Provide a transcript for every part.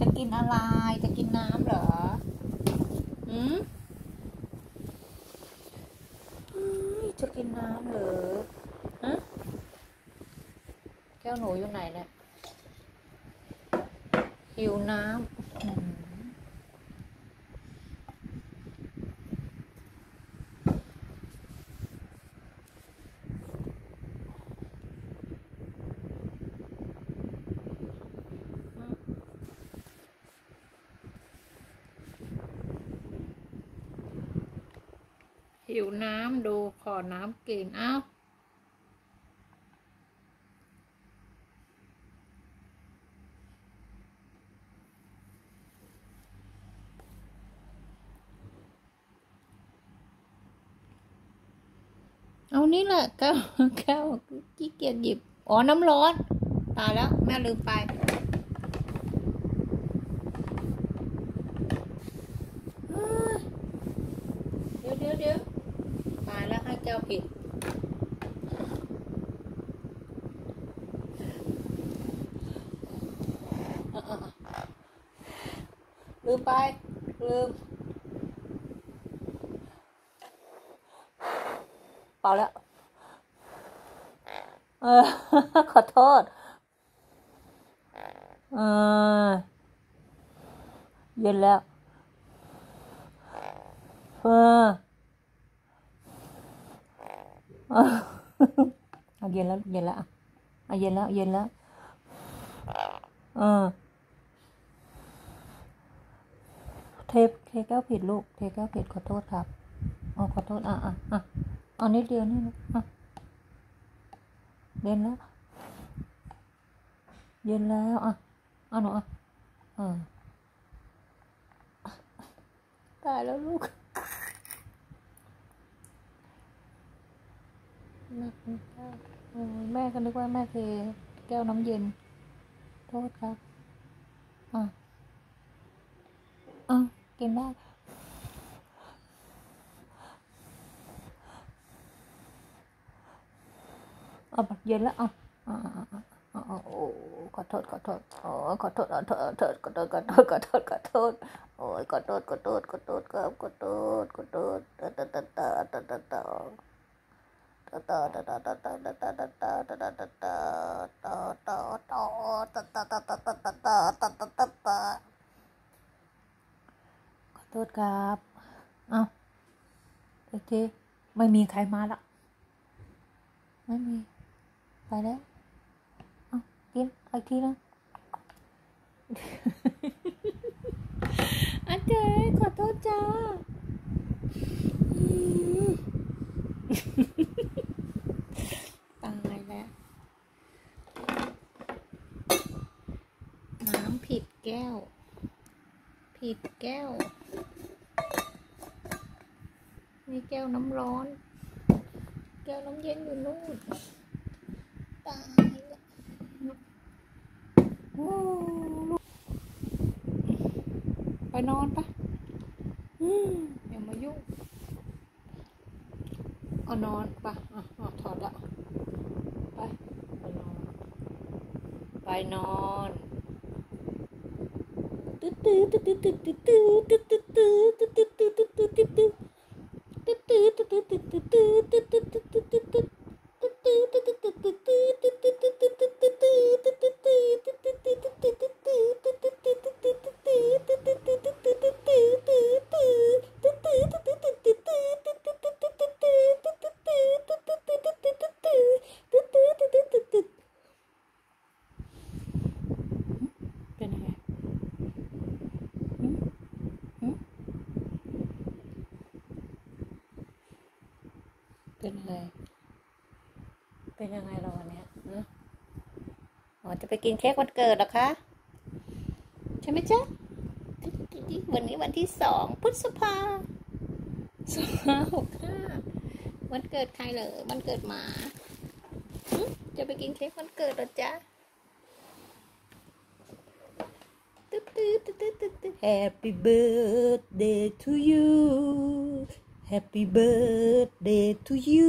จะกินอะไร จะกินน้ำเหรออืมจะกินน้ำเหรอฮะแก้วหนูอยู่ไหนเนี่ยหิวน้ำ ผิวน้ำดูขอน้ำกลิ่นเอ้าเอานี่แหละก้าวก้าวขี้เกียจหยิบ อ๋อ น้ำร้อน ตายแล้ว แม่ลืมไป จ้าผิด ลืมไป ลืม เปล่าแล้ว เออ ขอโทษ เออ เย็นแล้ว เออ เอาเย็นแล้วเย็นแล้วเอาเย็นแล้ว เย็นแล้วเออเทปเทแก้วผิดลูก เทแก้วผิดขอโทษครับอ๋อขอโทษอะอะอะเอานิดเดียวนี่ลูกอะเย็นแล้ว เย็นแล้วอะเอาหนูอะอะตายแล้วลูก แม่ก็นึกว่าแม่เทแก้วน้ำเย็น โทษครับ อะอะกินได้เอาแบบเย็นแล้วอะอ๋อโอ้ขอโทษขอโทษโอ้ขอโทษขอโทษขอโทษขอโทษขอโทษขอโทษขอโทษโอ้ขอโทษขอโทษขอโทษครับขอโทษขอโทษตะตะตะตะตะตะ ขอโทษครับอ้าวโอเคไม่มีใครมาละ ไม่มี ไปแล้วอ้าวกินอีกทีนะอาเจขอโทษจ้า ตายแล้ว น้ำผิดแก้ว ผิดแก้ว นี่แก้วน้ำร้อน แก้วน้ำเย็นอยู่นู่น ตายแล้วโอ้ไปนอนปะอืมอย่ามายุ่ง เอานอนปะอะถอดละไปไปนอน ไปนอนตึ๊ดตึ๊ดตึ๊ดตึ๊ดตึ๊ดตึ๊ดตึ๊ดตึ๊ดตึ๊ดตึ๊ดตึ๊ดตึ๊ดตึ๊ดตึ๊ดตึ๊ด เป็นยังไงเราวันนี้ยฮะอ๋อจะไปกินเค้กวันเกิดหรอคะ ใช่ไหมจ๊ะ วันนี้วันที่สองพฤษภาสองห้าหกห้าวันเกิดใครเหรอวันเกิดหมา จะไปกินเค้กวันเกิดหรอจ๊ะตึ๊ดตึ๊ดตึ๊ดตึ๊ดตึ๊ด Happy birthday to you Happy birthday to you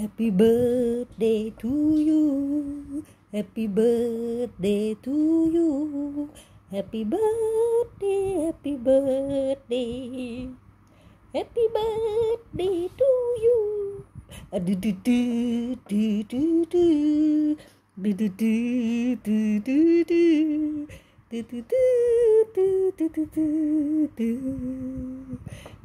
Happy birthday to you. Happy birthday to you. Happy birthday, happy birthday. Happy birthday to you. Do do do do do do. Do do do do do do. Do do do do do do do. do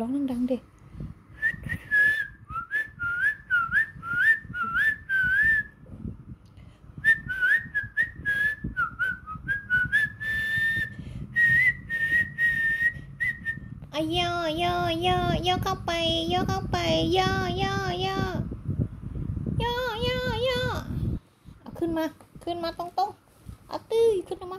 ร้องดังๆดิอะย่อย่อย่อย่อเข้าไปย่อเข้าไปย่อย่อย่อย่อย่อย่อเอาขึ้นมา ขึ้นมาตรงตรงๆเอาตื้อขึ้นมา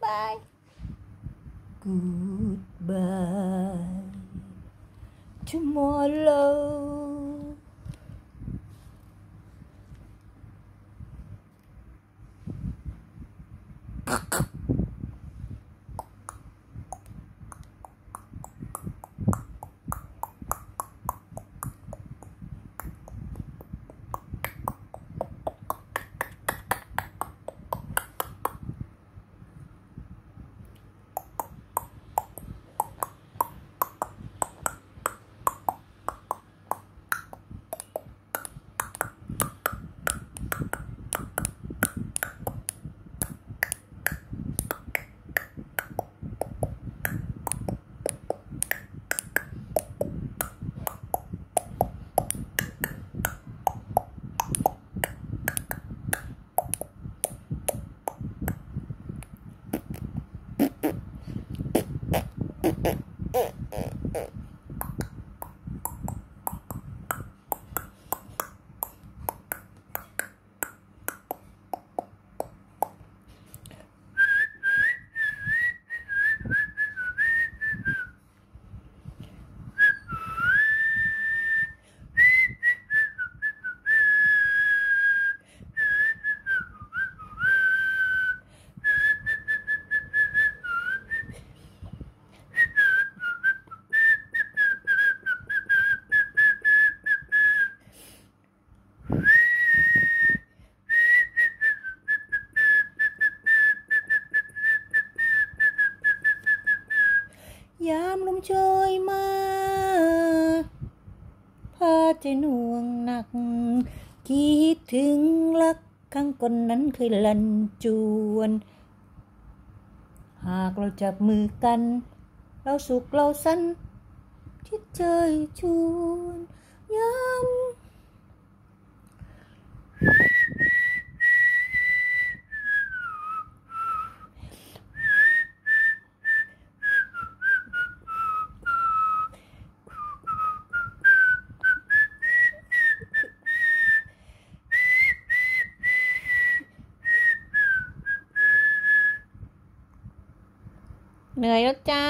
goodbye. Goodbye. Tomorrow จหน่วงหนัก คิดถึงรักครั้งก่อนนั้นเคยลันจวน หากเราจับมือกัน เราสุขเราสันที่เจยชวนย้ำ มเหนื่อยแล้วจ้า